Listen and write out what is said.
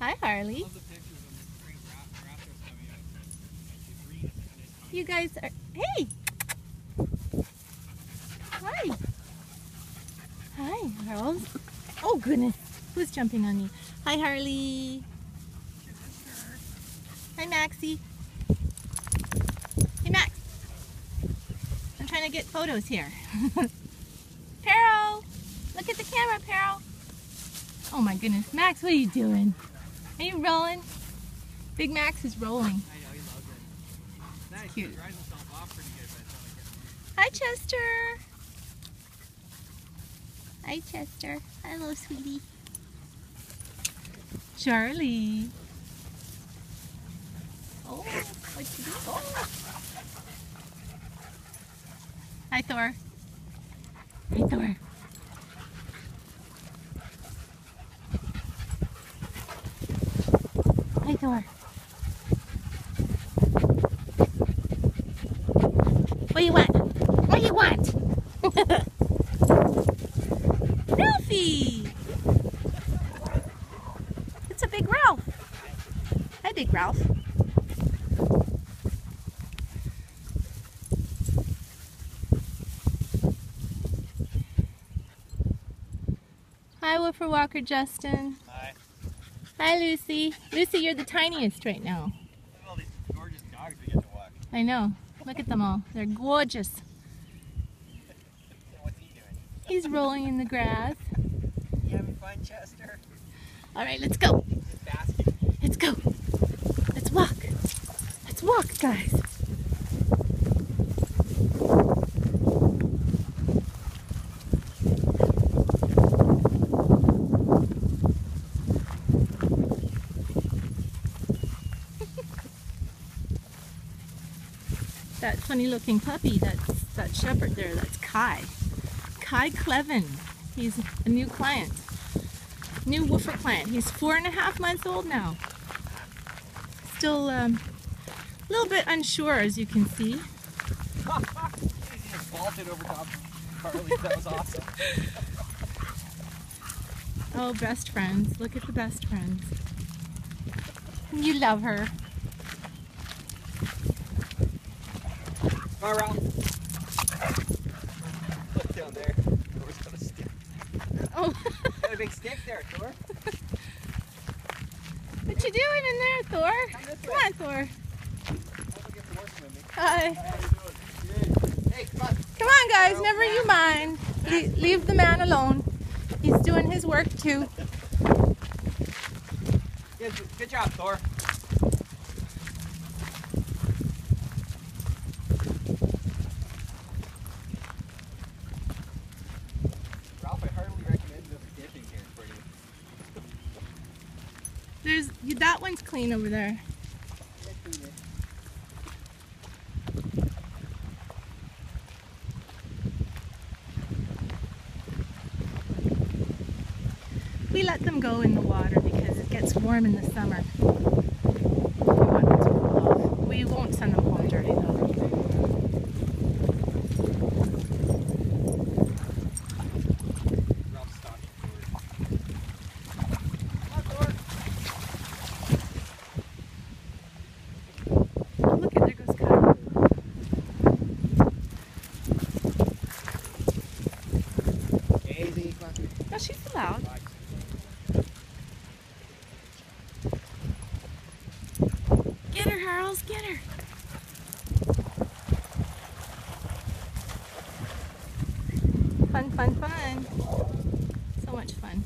Hi, Harley. You guys are. Hey! Hi. Hi, Harold. Oh, goodness. Who's jumping on you? Hi, Harley. Hi, Maxie. Hey, Max. I'm trying to get photos here. Pero! Look at the camera, Pero. Oh my goodness. Max, what are you doing? Are you rolling? Big Max is rolling. I know, he loves it. Nice. cute. He himself off pretty good, but it's not like Hi, Chester. Hi, Chester. Hello, sweetie. Charlie. Oh, what you do? Oh. Hi, Thor. Hi, Thor. Hi, What do you want? What do you want? Ralphie! It's a big Ralph. Hi, big Ralph. Hi, Woofer Walker Justin. Hi. Hi, Lucy. Lucy, you're the tiniest right now. Look at all these gorgeous dogs we get to walk. I know. Look at them all. They're gorgeous. What's he doing? He's rolling in the grass. You having fun, Chester? All right, let's go. Let's go. Let's walk. Let's walk, guys. That funny looking puppy, that's that shepherd there, that's Kai. Kai Clevin. He's a new client. New woofer client. He's four and a half months old now. Still um, a little bit unsure as you can see. he just vaulted over top Carly. That was awesome. Oh, best friends. Look at the best friends. You love her. Come on, Look down there. Thor's got a stick. Oh, Got a big stick there, Thor. what you doing in there, Thor? Come Come on, Thor. I'll get Thor swimming. Hi. How you doing? Hey, come on. Come on, guys. Never you mind. Le- leave the man alone. He's doing his work too. Good job, Thor. Ralph, I heartily recommend the dipping here for you. There's that one's clean over there. We let them go in the water because it gets warm in the summer. We want them to cool off. We won't send them home dirty though. Ralph stopped Thor. Come on, Thor. Look at there goes Kyle. Easy, No, she's allowed. Get her, Harles, get her. Fun, fun, fun. So much fun.